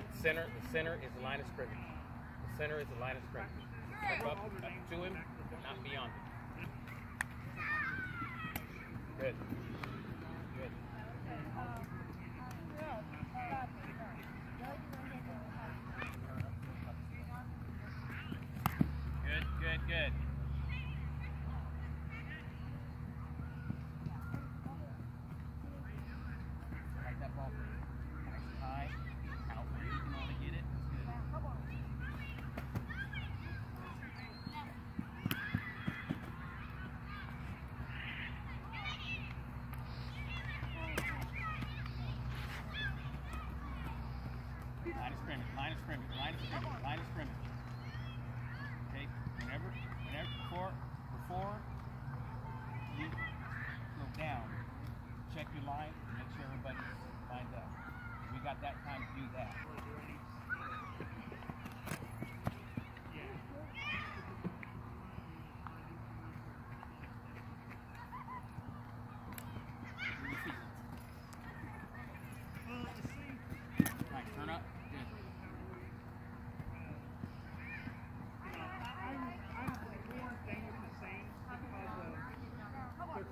Uh, center, the center is the line of scrimmage. The center is the line of scrimmage. Step up, up to him, not beyond him. Good. Good. Good, good, good. Line of scrimmage, line of scrimmage, line of scrimmage, line of scrimmage. Okay, whenever, whenever, before, before you go down, check your line, make sure everybody's lined up.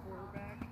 quarterback.